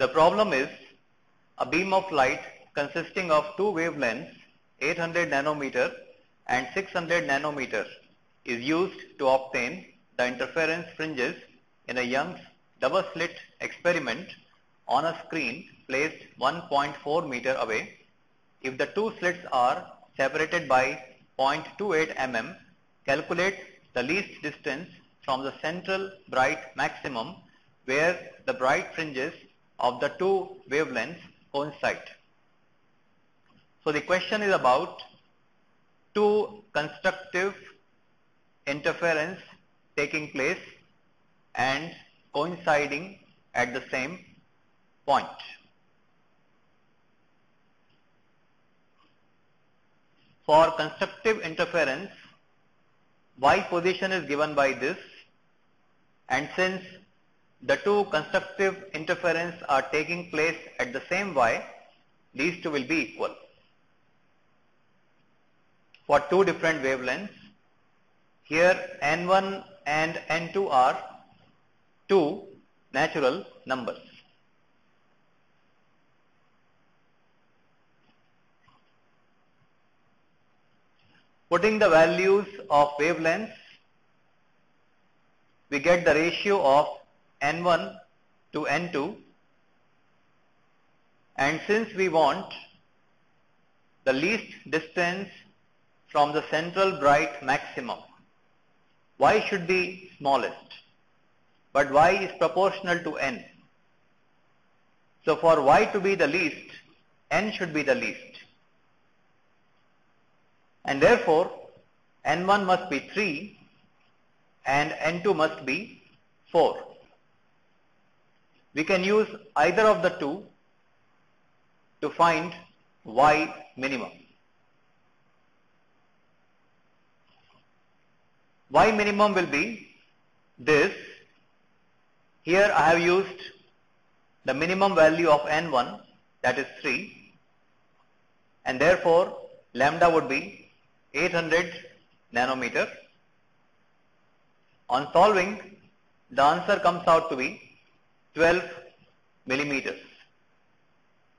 The problem is a beam of light consisting of two wavelengths 800 nanometer and 600 nanometer is used to obtain the interference fringes in a Young's double slit experiment on a screen placed 1.4 meter away. If the two slits are separated by 0.28 mm, calculate the least distance from the central bright maximum where the bright fringes of the two wavelengths coincide. So the question is about two constructive interference taking place and coinciding at the same point. For constructive interference, Y position is given by this and since the two constructive interference are taking place at the same Y, these two will be equal. For two different wavelengths, here N1 and N2 are two natural numbers. Putting the values of wavelengths, we get the ratio of N1 to N2 and since we want the least distance from the central bright maximum, Y should be smallest, but Y is proportional to N. So for Y to be the least, N should be the least. And therefore, N1 must be 3 and N2 must be 4. We can use either of the two to find Y minimum. Y minimum will be this. Here I have used the minimum value of N1 that is 3 and therefore lambda would be 800 nanometer. On solving, the answer comes out to be 12 millimeters.